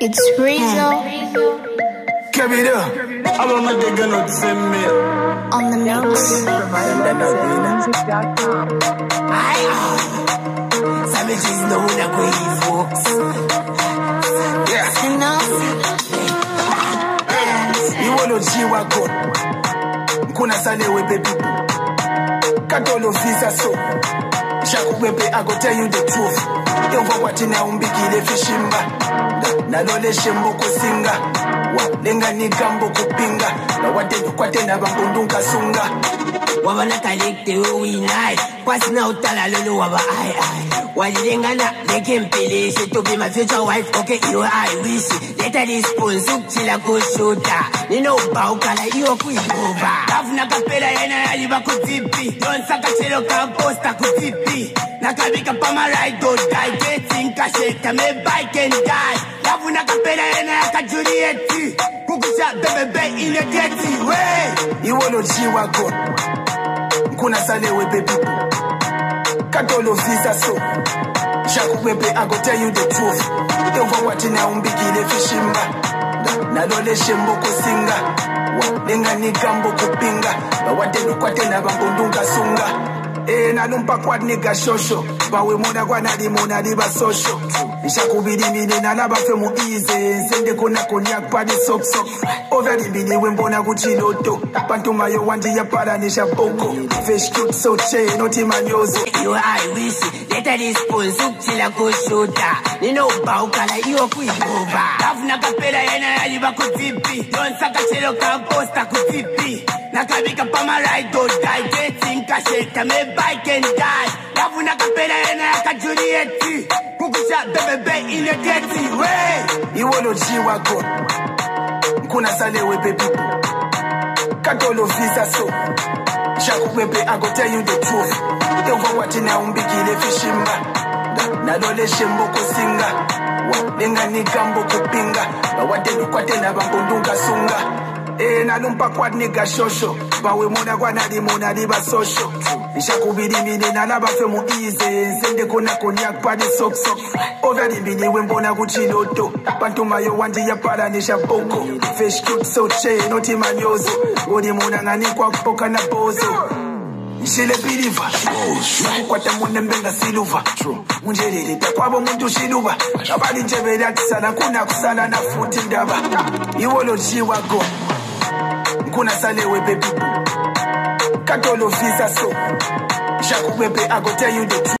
It's Rizzo Kabira, abama dega no tsemme. on the mix. Nda no dina. Savages know that we folks. Yeah, Enough. iwolo jiwa god. Nkuna salewe baby. Katolo visa so. Shakubebe, I go tell you the truth. Yomva kwati na umbikile fishimba. Nalole shembo kusinga. Wa lenga ni gambo kupinga. Na wate kwate na bambundu nkasunga. Wabana kalekte winai. Kwasi na utala lolo waba ai ai. Walilengana leke mpilishe to be my future wife. Okay, you I wish. Later this spoon soup chila kushuta. Nino ubaukala iyo kuibuba. Kafuna kapela yena yaliba kutipi. Don saka chelo Nakabika pama ride or die. Getting kasheta me bike and die. Kafuna kapela yena yaka Julieti. Kukusha bebebe a getty way. iwolo jiwa god nkuna salewe baby katolo visa so shakubebe i go tell you the truth yomva kwati na umbikile fishimba nalole shembo kusinga Wa lenga ni gambo kupinga bawate kwate na Eh, ena numpakwa niga shosho. Bawemona kwanadimona libasosho nshakubidimine nalabafe muize nsende kona konyak pane soksok ovadimbini wembona kuchiloto pantumayo wandiyaphalanisha boko feshkutsoche noti manyozo letalisponsukuthila kushuta ninobhawukala iyo kuyibova kafuna kapela yena yaliba kuvipi lonsakatshelo kamposta kuvipi nakabika pamaraidodaike kasheta me bike and die. Kafuna kapela yena yaka Julieti Kukusha bebebe a getty way. Iwolo jiwa god nkuna salewe baby. Katolo visa so. Shakubebe i go tell you the truth. Yomva kwati na umbikile fishimba. Nalole shembo kusinga. Lenga ni gambo kupinga. Bawate kwate na bambundu nkasunga Eh, nalumpa kwa shosho. Bawe mona kwa nali mona liba sosho. Nshakubirimbile nalabafe mu ize nsende kona konyak padi soksok ovalimbili wembona kuchiloto bantu mayo wandiyapalanisha boko fish cute so che noti manyozo uli mona ngani kwakupoka na bozo ngiselebhiliva kwata munembe ngasiluva unjelele takwabo munthu shiluva. Abalintshebelatisana kunakusala nafuthi ndaba. Iwolothiwa go go Nkuna salewe baby Katolo visa so. Shakubebe I go tell you the truth